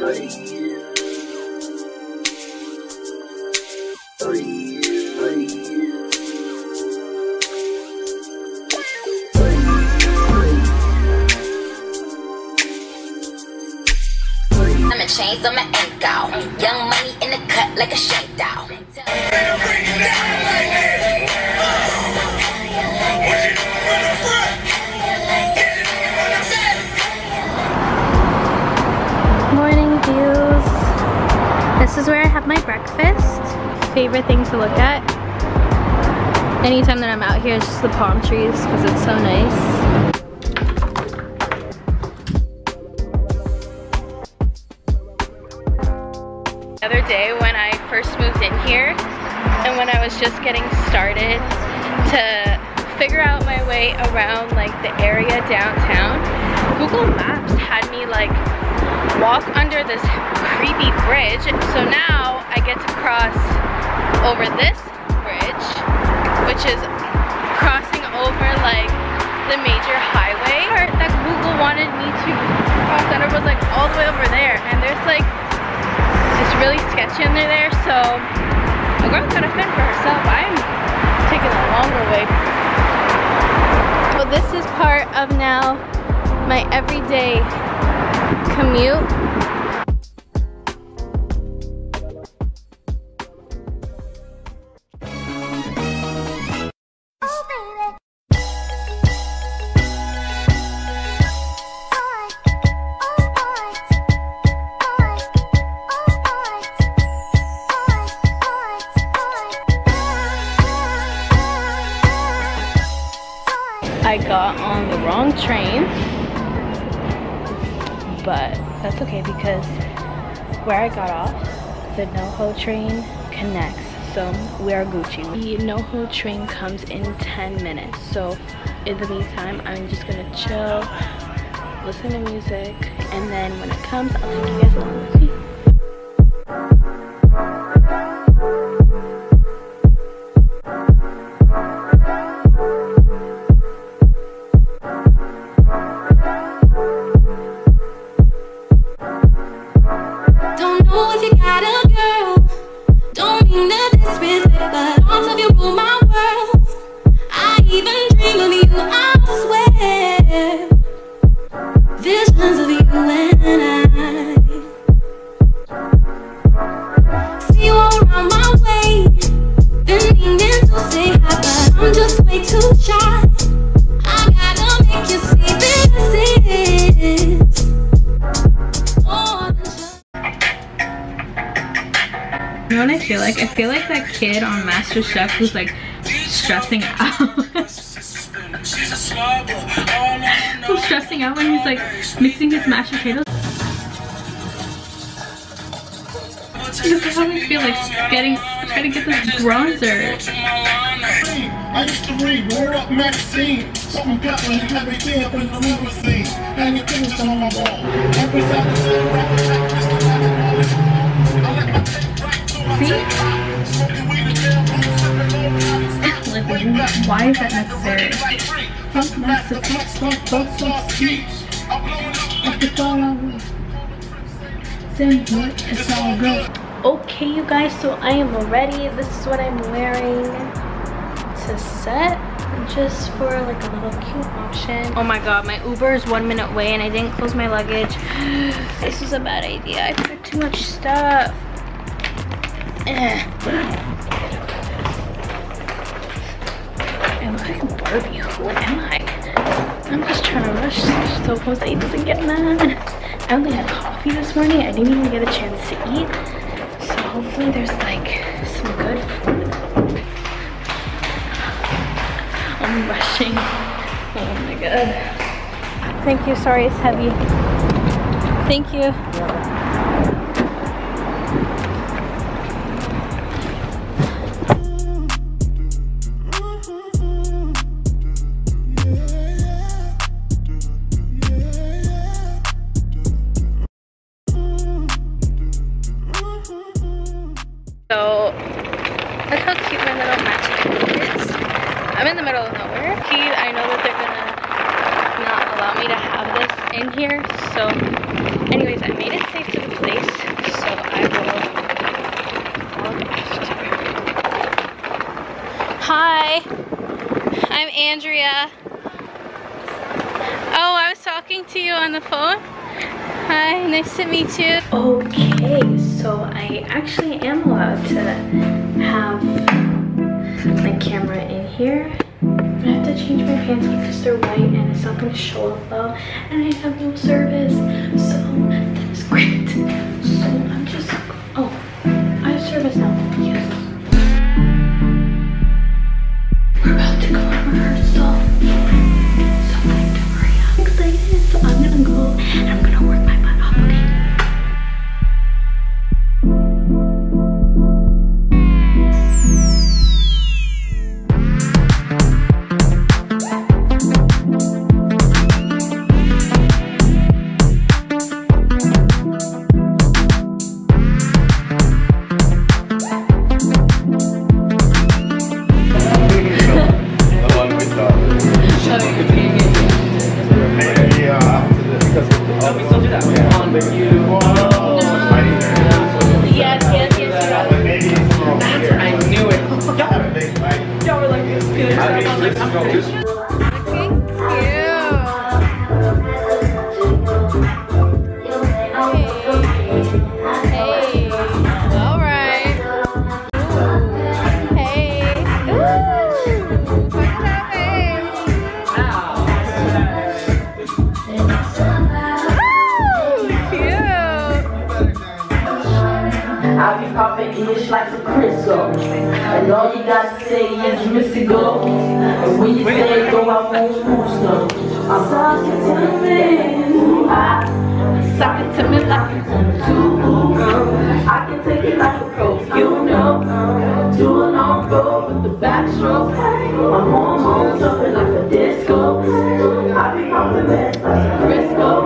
I'm a chains on my ankle. Young money in the cut like a shakedown. This is where I have my breakfast. Favorite thing to look at. Anytime that I'm out here, it's just the palm trees because it's so nice. The other day when I first moved in here and when I was just getting started to figure out my way around like the area downtown, Google Maps had me like walk under this creepy bridge. So now I get to cross over this bridge, which is crossing over like the major highway that Google wanted me to cross under was like all the way over there. And there's like it's really sketchy under there, so a girl gotta fend for herself. I'm taking the longer way. So this is part of now my everyday commute. I got on the wrong train, but that's okay because where I got off, the NoHo train connects, so we are Gucci. The NoHo train comes in 10 minutes, so in the meantime, I'm just gonna chill, listen to music, and then when it comes, I'll take you guys along with me. Disrespect, but top you rule my world. I even dream of you, I swear. Visions of you and I. See you around my way. Say hi, but I'm just way too shy. You know what I feel like? I feel like that kid on MasterChef who's like stressing out. who's stressing out when he's like mixing his mashed potatoes. This is how I feel like getting trying to get this bronzer. I used to read Word Up magazine. Something and everything up in the limousine. Hanging pictures on my wall. Every Saturday, why is that necessary? like free. Fuck massive, fuck stuff, fuck stuff, ski. I'm blowing up like It's all I Send what? It's all good. Okay, you guys, so I am ready. This is what I'm wearing to set just for like a little cute option. Oh my god, my Uber is one minute away and I didn't close my luggage. This is a bad idea. I packed too much stuff. Eh. I look like a Barbie. Who am I? I'm just trying to rush so Jose doesn't get mad. I only had coffee this morning. I didn't even get a chance to eat. So hopefully there's like some good food. I'm rushing. Oh my god. Thank you. Sorry it's heavy. Thank you. I'm in the middle of nowhere. He, I know that they're gonna not allow me to have this in here. So anyways, I made it safe to the place. So I will Hi, I'm Andrea. Oh, I was talking to you on the phone. Hi, nice to meet you. Okay, so I actually am allowed to have here. I have to change my pants because they're white and it's not going to show up well. And I have no service, so that is great. Be popping ish like crystal. And all you gotta say is mystical. And when you say go, I won't push them. I'm talking to me. I it to me like I can take it like a pro, you know. Doing on go with the backstroke. My hormones up like a disco. I be popping mess like some